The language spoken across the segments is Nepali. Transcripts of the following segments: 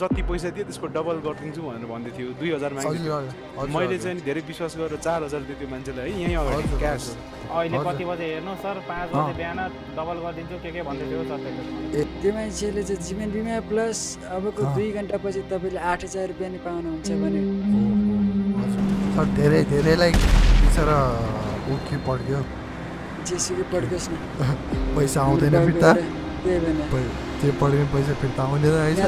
जति पैसा दियो त्यसको डबल गरिदिन्छु भनेर भन्दै थियो। दुई हजार माग्दै मैले। चाहिँ धेरै विश्वास गरेर चार हजार दियो त्यो मान्छेलाई। है यहीँ अगाडि क्यास। अहिले। कति बजे हेर्नु सर? पाँच। बजे बिहान डबल गरिदिन्छु। के के भन्दै थियो सर त्यो मान्छेले चाहिँ जीवन बिमा प्लस अबको। दुई घन्टापछि तपाईँले आठ हजार रुपियाँ नि पाउनुहुन्छ भने। सर धेरै धेरैलाई बिचरा ऊ के पड्क्यो जेसुकै पड्कोस् न। पैसा आउँदैन फिर्ता त्यही भएन पै- त्यो पड्किने पैसा फिर्ता आउँदैन रहेछ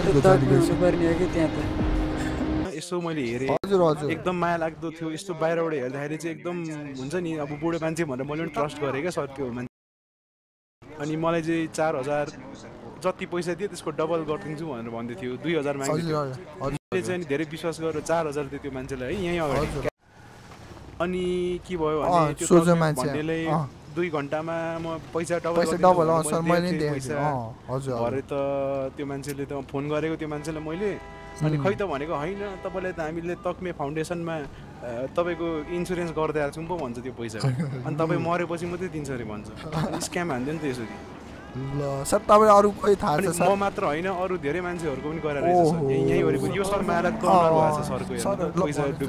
यसो मैले हेरेँ हजुर हजुर एकदम माया लाग्दो थियो यस्तो बाहिरबाट हेर्दाखेरि चाहिँ एकदम हुन्छ नि अब बुढो मान्छे भनेर मैले पनि ट्रस्ट गरेँ क्या सर त्यो मान्छे अनि मलाई चाहिँ चार हजार जति पैसा दियो त्यसको डबल गरिदिन्छु भनेर भन्दै थियो दुई हजार माग्दै हजुर थियो हजुर हजुर मैले चाहिँ धेरै विश्वास गरेर चार हजार दियो त्यो मान्छेलाई है यहीँ अगाडि। अनि के भयो भने त्यो सोझो तकनिक मान्छे, भन्नेले अँ। दुई घन्टामा म पैसा डबल पैसा डबल सर मैले पैसा। हजुर भरे त त्यो मान्छेले त फोन गरेको त्यो मान्छेलाई मैले। अनि खै त भनेको होइन तपाईँलाई त हामीले तक्मे फाउन्डेसनमा तपाईँको इन्सुरेन्स गर्दै हाल्छौँ पो भन्छ त्यो पैसा। अनि तपाईँ मरेपछि मात्रै दिन्छ अरे भन्छ। स्क्याम हान्थ्यो नि त यसरी। ल सर तपाईँलाई अरू कोही थाहा छ सर? म मात्र होइन अरू धेरै मान्छेहरूको पनि गरेर। यहीँ वरिपरि। यो सर माला कर्नर भएको छ सरको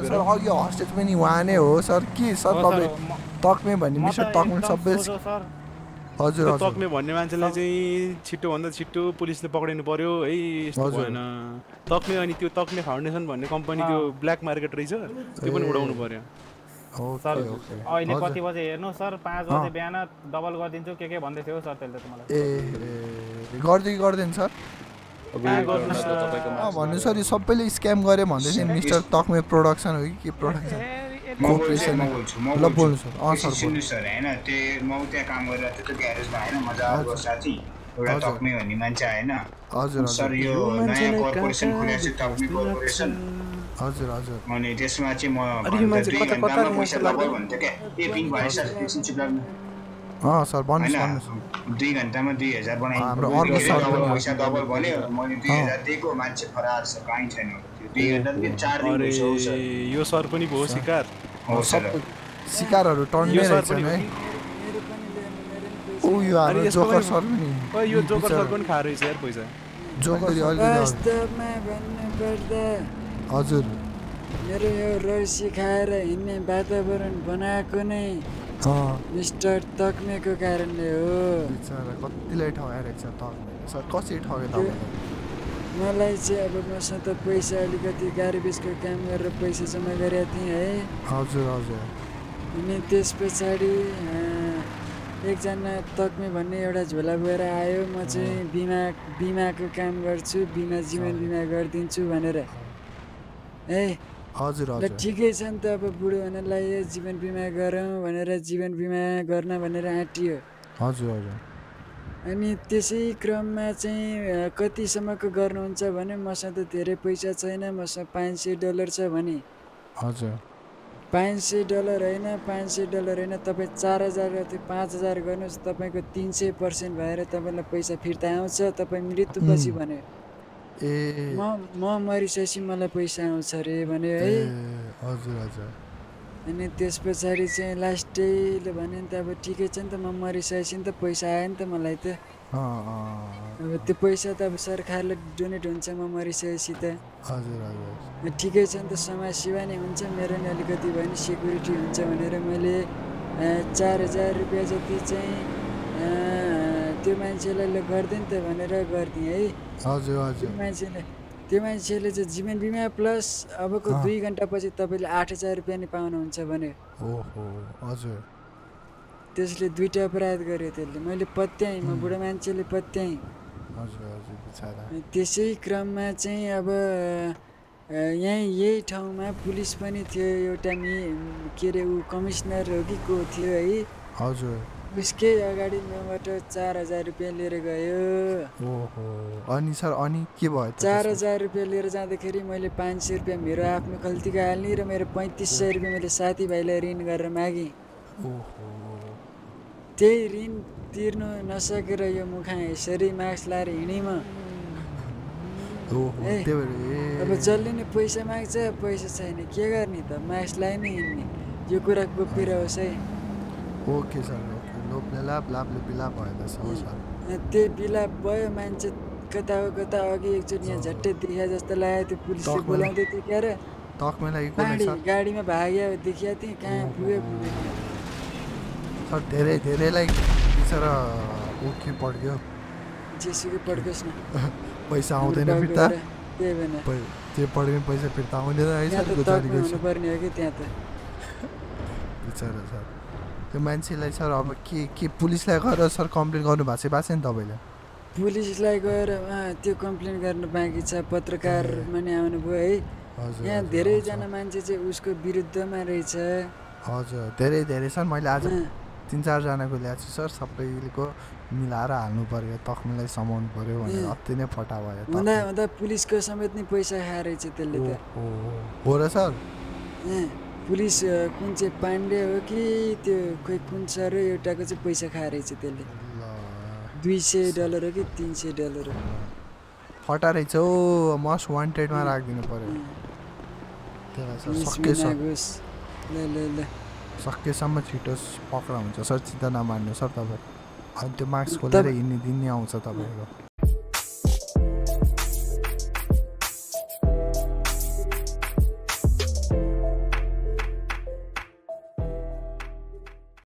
सर अघि हस्टेज पनि उहाँ नै हो सर। के सर तपाईँ तक्मे भन्ने मिस्टर तक्मे सबै हजुर तक्ने भन्ने मान्छेलाई चाहिँ छिटोभन्दा छिटो पुलिसले पक्रिनु पर्यो है यस्तो। भएन। तक्ने अनि त्यो तक्ने फाउन्डेसन भन्ने कम्पनी त्यो ब्ल्याक मार्केट रहेछ त्यो पनि। उडाउनु पर्यो। सर अहिले। कति बजे हेर्नु सर? पाँच। बजे बिहान डबल गरिदिन्छु। के के भन्दै थियो सर त्यसले त मलाई? ए ए, गर्दै गर्दैन सर। भन्नु सर यो सबैले स्क्याम गरे भन्दै थियो मिस्टर तक्मे प्रोडक्सन हो कि के प्रोडक्सन ल बोल्नु सर अँ सर होइन त्यो म त्यहाँ काम गरिरहेको थिएँ त्यो ग्यारेजमा होइन मजाको हजुर। साथी। एउटा। तक्मे भन्ने मान्छे आएन। हजुर सर यो नयाँ कर्पोरेसन खोलेको छ तक्मे कर्पोरेसन हजुर हजुर। अनि त्यसमा चाहिँ म पैसा? डबल भन्थ्यो क्या। ए पिङ भयो सर एकछिन चुप लाग्नु। अँ सर भन्नुहोस् दुई घन्टामा दुई हजार हाम्रो बनाइ अर्को सर डबल पनि पैसा डबल भन्यो। मैले दुई। हजार दिएको मान्छे फरार छ कहीँ छैन। दुई घन्टा चार दिन यो सर पनि भयो शिकार हो सर। सिकारहरू यो टन्नै रहेछन् है। हाम्रो जोकर सर पनि खै यो जोकर। सर पनि खा रहेछ यार पैसा। जोकर अलिकति हजुर। मेरो यो रौसी खाएर हिँड्ने वातावरण बनाएको नै मिस्टर तक्मेको कारणले हो। कतिलाई ठगाइरहेको छ सर कसरी ठग्यो तपाईँलाई मलाई चाहिँ अब मसँग त पैसा अलिकति गार्बेजको काम गरेर पैसा जम्मा गरेको थिएँ है। हजुर हजुर। अनि त्यस पछाडि एकजना तक्मे भन्ने एउटा झोला बोएर आयो। म चाहिँ बिमा बिमाको काम गर्छु बिमा जीवन बिमा गरिदिन्छु भनेर। ए हजुर हजुर। ठिकै छ नि त अब बुढो हुनलाई जीवन बिमा गरौँ भनेर जीवन बिमा गर्न भनेर आँटियो। हजुर हजुर। अनि त्यसै क्रममा चाहिँ कतिसम्मको गर्नुहुन्छ भने मसँग त धेरै पैसा छैन मसँग पाँच सय डलर छ भने। हजुर। पाँच सय डलर होइन पाँच सय डलर होइन तपाईँ चार हजार त्यो पाँच हजार गर्नुहोस् तपाईँको तिन सय पर्सेन्ट भएर तपाईँलाई पैसा फिर्ता आउँछ तपाईँ मृत्युपछि भन्यो। ए। म म मरिसकेपछि मलाई पैसा आउँछ अरे भन्यो ए है हजुर हजुर। अनि त्यस पछाडि चाहिँ लास्टैले भन्यो नि त अब ठिकै छ नि त म मरिसकेपछि नि त पैसा आयो नि त मलाई त। अब त्यो पैसा त अब सरकारले डोनेट हुन्छ म मरिसकेपछि त। हजुर हजुर। ठिकै छ नि त समाज सेवा नै हुन्छ मेरो नि अलिकति भयो भने सेक्युरिटी हुन्छ भनेर मैले चार हजार रुपियाँ जति चाहिँ त्यो मान्छेलाई ल गरिदिएँ नि त भनेर गरिदिएँ है। हजुर हजुर। मान्छेले त्यो मान्छेले चाहिँ जीवन बिमा प्लस अबको। दुई घन्टापछि तपाईँले आठ हजार रुपियाँ नि पाउनुहुन्छ भन्यो ओहो हजुर। त्यसले दुइटा अपराध गर्यो त्यसले। मैले पत्याएँ म बुढो मान्छेले पत्याएँ। त्यसै क्रममा चाहिँ अब यहीँ यही ठाउँमा पुलिस पनि थियो एउटा मि के अरे ऊ कमिसनर हो कि को थियो है। हजुर। उसकै अगाडि मबाट चार हजार रुपियाँ लिएर गयो। ओहो अनि सर अनि के भयो चार? हजार रुपियाँ लिएर जाँदाखेरि मैले पाँच सय रुपियाँ मेरो आफ्नो गल्तीको हाल्ने र मेरो पैँतिस सय रुपियाँ मैले साथीभाइलाई ऋण गरेर मागेँ। त्यही ऋण तिर्नु नसकेर यो मुखा यसरी मास्क लाएर हिँडेँ अब जसले नि पैसा माग्छ पैसा छैन के गर्ने त? मास्क लाइ नै हिँड्ने। यो कुरा गोप्य रहोस् है। ओके सर ओके लोभले लाभ लाभले बिलाप भयो हो सर त्यही बिलाप भयो मान्छे कता कता अघि एकचोटि यहाँ झट्टै देखिया जस्तो लाग्यो त्यो पुलिसले बोलाउँदै क्या र गाडीमा भाग्यो देखिया थिएँ कहाँ पुग्यो पुग्यो। सर धेरै धेरै लाइक बिचरा के पड्क्यो। जेसुकै पड्कोस् न। पैसा आउँदैन फिर्ता। त्यही भएन त्यो पड्क्ने पैसा फिर्ता आउँदैन है सर हुनुपर्ने हो कि त्यहाँ त? बिचरा सर त्यो मान्छेलाई सर अब के के पुलिसलाई गएर सर कम्प्लेन गर्नु भएको छ? भएको छ नि तपाईँले? पुलिसलाई गएर त्यो कम्प्लेन गर्नु बाँकी छ पत्रकार पनि आउनुभयो है। हजुर यहाँ धेरैजना। मान्छे चाहिँ उसको विरुद्धमा रहेछ। हजुर धेरै धेरै सर। मैले आज तिन चारजनाको ल्याएको छु सर। सबैको मिलाएर हाल्नु पऱ्यो तकमीलाई समाउनु पऱ्यो भनेर। अति नै फटा भयो हुँदा। हुँदा पुलिसको समेत नै पैसा खाएर रहेछ त्यसले त। हो र सर? पुलिस कुन चाहिँ पाण्डे हो कि त्यो खोइ कुन सर हो एउटाको चाहिँ पैसा खाएर रहेछ त्यसले। दुई सय डलर हो कि तिन सय डलर हो। फटा रहेछ हौ मस्ट वान्टेडमा राखिदिनु पऱ्यो। ल ल सकेसम्म छिटो पक्रा हुन्छ। सर चिन्ता नमान्नु सर तपाईँ। अनि त्यो मार्क्स खोलेर हिँड्ने दिन आउँछ तपाईँको।